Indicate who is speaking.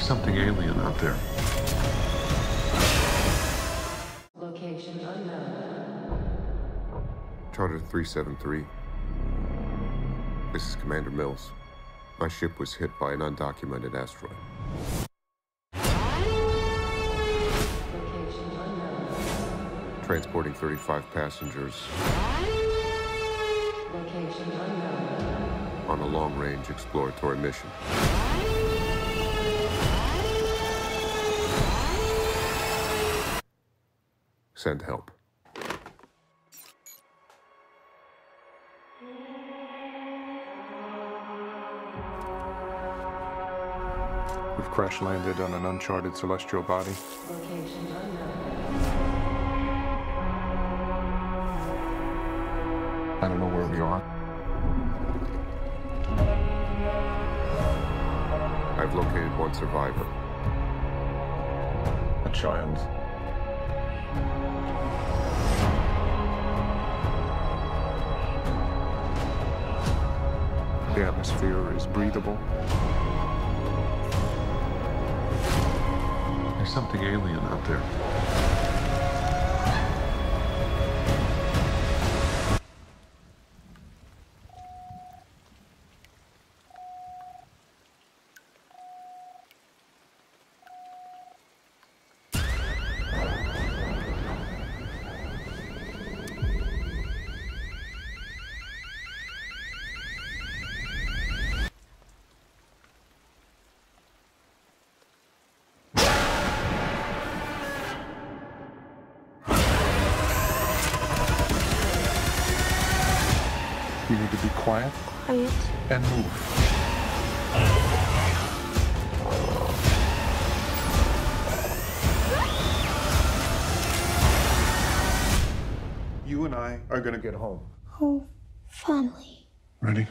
Speaker 1: There's something alien out there.
Speaker 2: Location unknown.
Speaker 3: Charter 373. This is Commander Mills. My ship was hit by an undocumented asteroid. Transporting 35 passengers on a long range exploratory mission. Send help.
Speaker 4: We've crash landed on an uncharted celestial body. I don't know where we are.
Speaker 3: I've located one survivor.
Speaker 4: A child. The atmosphere is breathable.
Speaker 1: There's something alien out there.
Speaker 4: You need to be quiet
Speaker 5: Quiet.
Speaker 4: and move. You and I are gonna get home.
Speaker 5: Home. family.
Speaker 4: Ready?